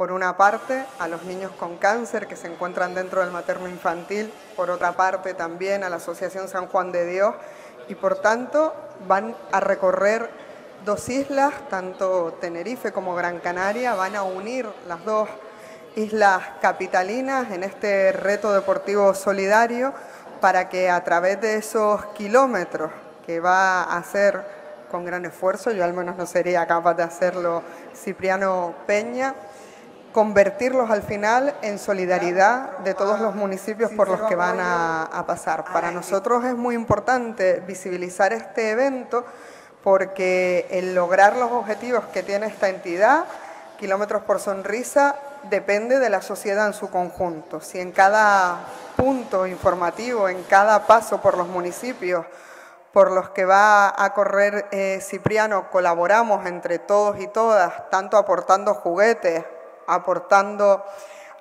por una parte, a los niños con cáncer que se encuentran dentro del materno infantil, por otra parte también a la Asociación San Juan de Dios, y por tanto van a recorrer dos islas, tanto Tenerife como Gran Canaria, van a unir las dos islas capitalinas en este reto deportivo solidario para que a través de esos kilómetros que va a hacer con gran esfuerzo, yo al menos no sería capaz de hacerlo Cipriano Peña, convertirlos al final en solidaridad de todos los municipios por los que van a, pasar. Para nosotros es muy importante visibilizar este evento porque el lograr los objetivos que tiene esta entidad, Kilómetros por Sonrisa, depende de la sociedad en su conjunto. Si en cada punto informativo, en cada paso por los municipios por los que va a correr eh, Cipriano, colaboramos entre todos y todas, tanto aportando juguetes, aportando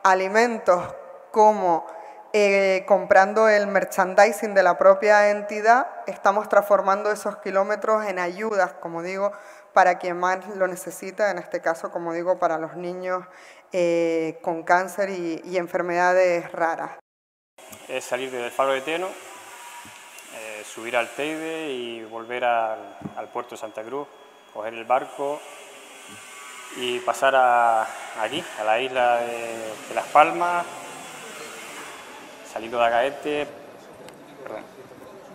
alimentos como eh, comprando el merchandising de la propia entidad, estamos transformando esos kilómetros en ayudas, como digo, para quien más lo necesita, en este caso, como digo, para los niños eh, con cáncer y, enfermedades raras. Es salir del faro de Teno, eh, subir al Teide y volver al, al puerto de Santa Cruz, coger el barco y pasar a, aquí, a la isla de, Las Palmas, saliendo de Agaete,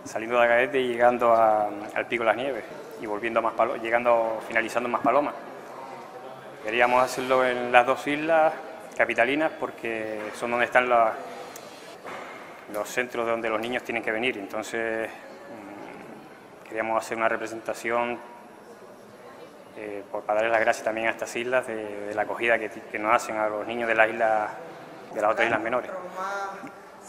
saliendo de Agaete y llegando al Pico de las Nieves y volviendo a más llegando, finalizando más Palomas. Queríamos hacerlo en las dos islas capitalinas porque son donde están los, los centros donde los niños tienen que venir. Entonces mm, queríamos hacer una representación eh, por, para darles las gracias también a estas islas de, la acogida que, nos hacen a los niños de las islas, de las otras islas menores.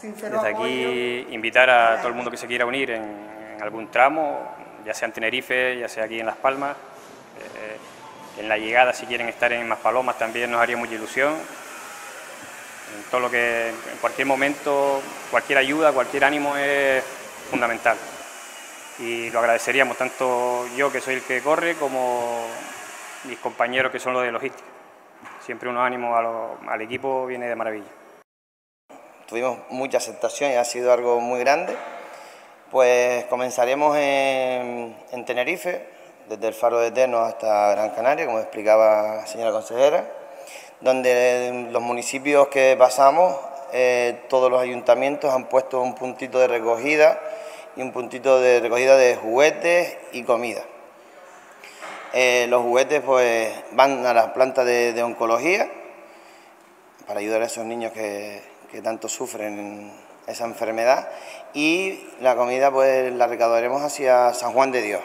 Desde aquí invitar a todo el mundo que se quiera unir en, algún tramo, ya sea en Tenerife, ya sea aquí en Las Palmas. Eh, en la llegada, si quieren estar en Maspalomas, también nos haría mucha ilusión. En todo lo que, en cualquier momento, cualquier ayuda, cualquier ánimo es fundamental y lo agradeceríamos tanto yo que soy el que corre como mis compañeros que son los de logística. Siempre un ánimo al equipo viene de maravilla. Tuvimos mucha aceptación y ha sido algo muy grande. Pues comenzaremos en, en Tenerife, desde el Faro de Eterno hasta Gran Canaria, como explicaba la señora consejera, donde los municipios que pasamos, eh, todos los ayuntamientos han puesto un puntito de recogida y un puntito de recogida de juguetes y comida. Eh, los juguetes pues van a las plantas de, oncología para ayudar a esos niños que, que tanto sufren esa enfermedad y la comida pues la recaudaremos hacia San Juan de Dios.